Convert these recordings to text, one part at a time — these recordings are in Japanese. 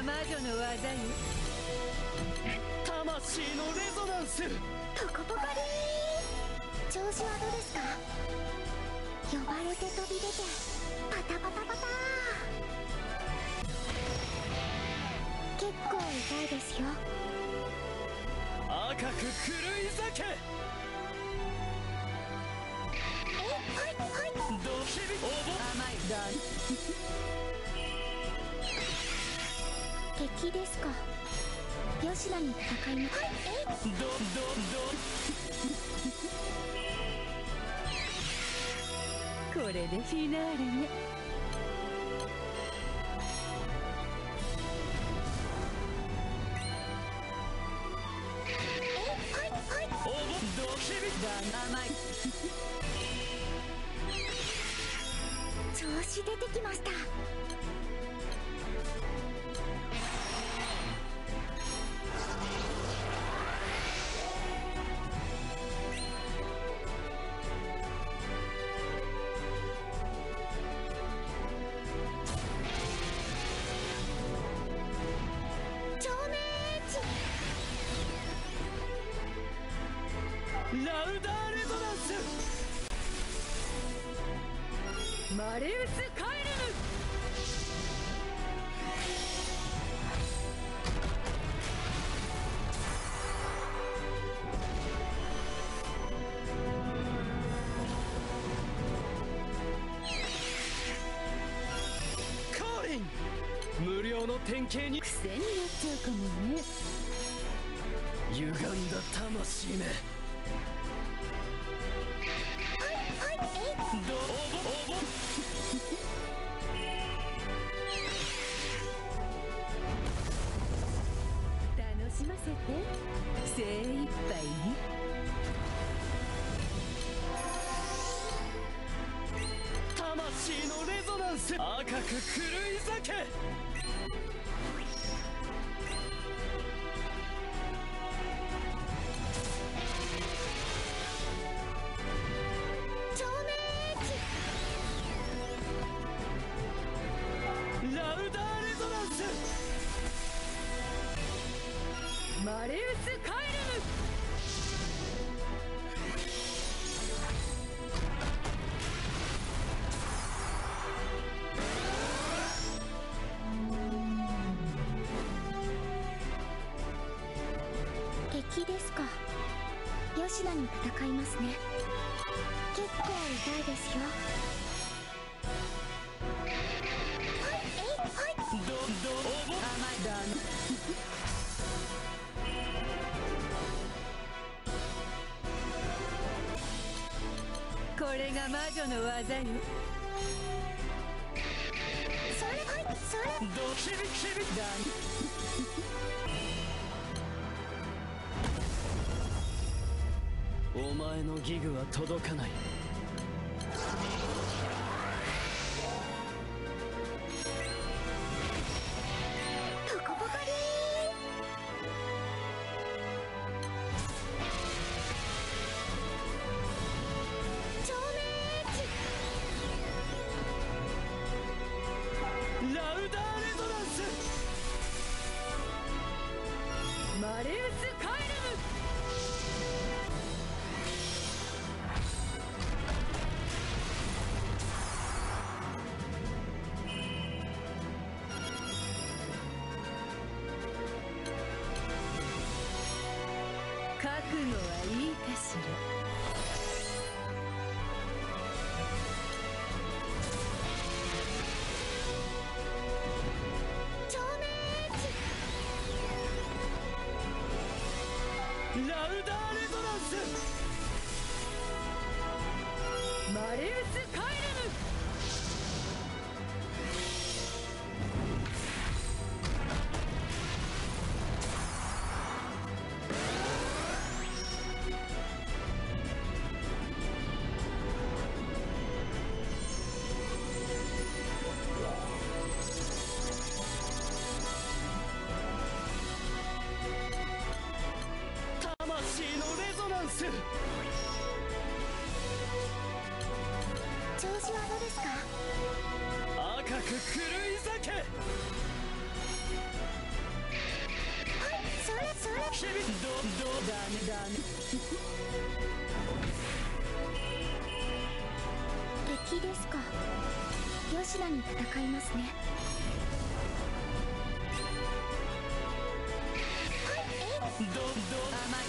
が魔女の技よ魂のレゾナンス。ポコポコリー。調子はどうですか？呼ばれて飛び出てパタパタパタ結構痛いですよ。赤く狂い酒えはいはい。ドキビおぼ甘いだ敵ですか？吉田に戦いのはい。えどどどこれでフィナーレねはいはいおぼドキビだ甘い調子出てきましたラウダーレゾナンスマレウス・カイルコーリン。無料の典型に。癖になっちゃうかもね。歪んだ魂め。楽しませて精一杯ね魂のレゾナンス赤く狂い酒照マレウス・カイル敵ですか。吉田に戦いますね。結構痛いですよ。れが魔女の技よ。それはいそれドキリキ。リだお前のギグは届かないマレウス・カイル魂のレゾナンス調子はどうですか？赤く狂い酒。響きどどダメダメ敵ですか？吉田に戦いますね。はいえどど。甘い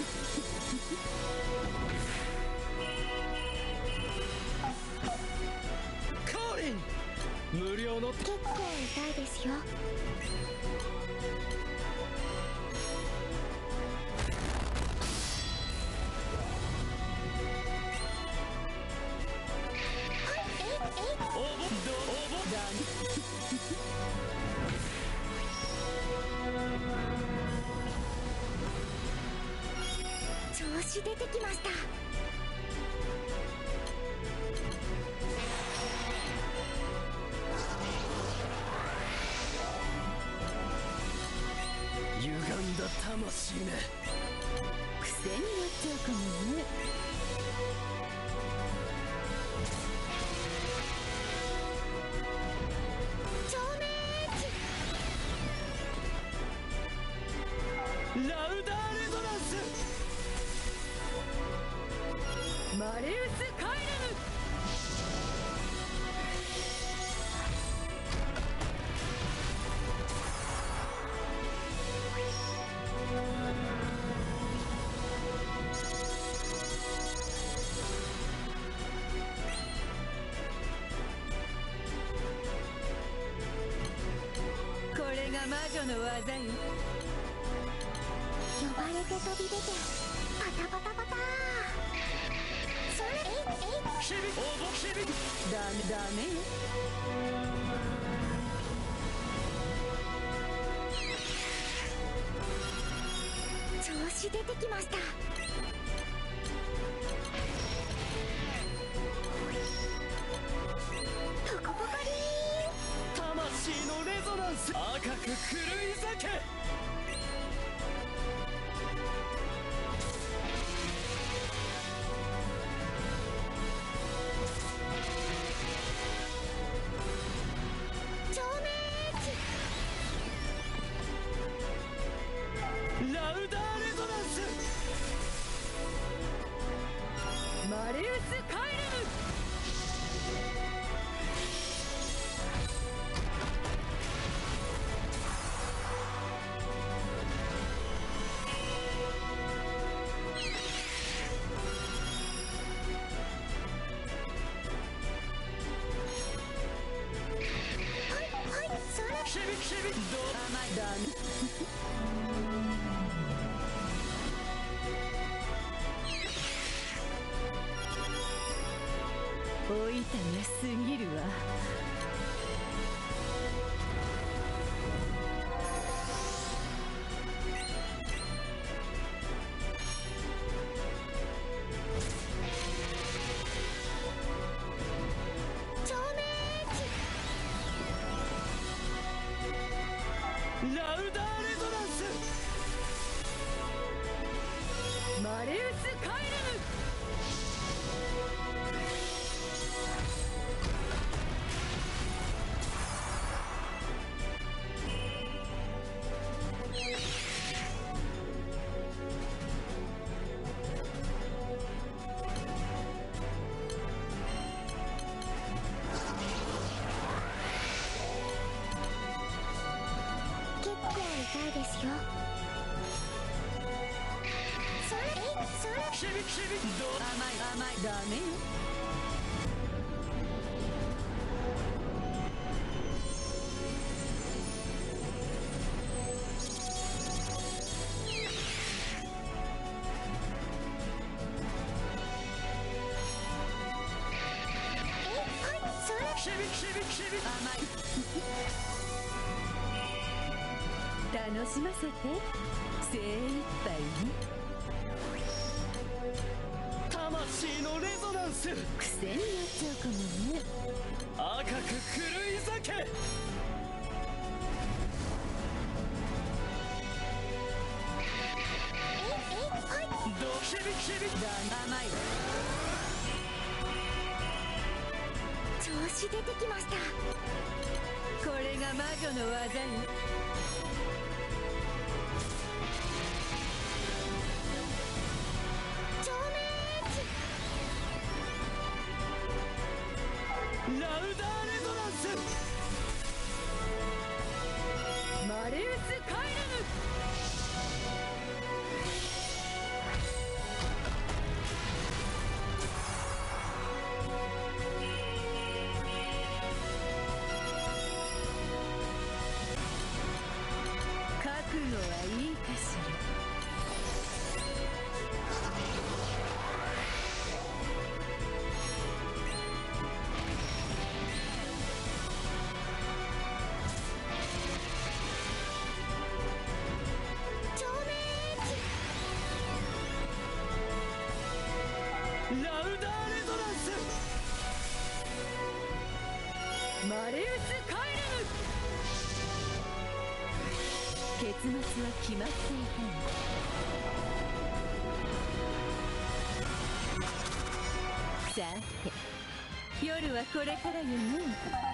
無料の。結構痛いですよ。だ魂ね癖になっちゃうかもね。照明ラウダーレゾナンスマレウス・カイレの技よ。呼ばれて飛び出てパタパタパタ。それえいえい響き応募響きダメ？ダメ？よ調子出てきました。く狂い酒ーおいたが過ぎるわ。照明ラウダーレゾナンス。マレウス・カイレム。楽しませて精一杯ね魂のレゾナンス癖になっちゃうかもね赤く狂い酒ええはい。ど響き響きだ甘い子出てきました。これが魔女の技よ。マレウス・カイレム結末は決まっていたの。さて夜はこれからよね。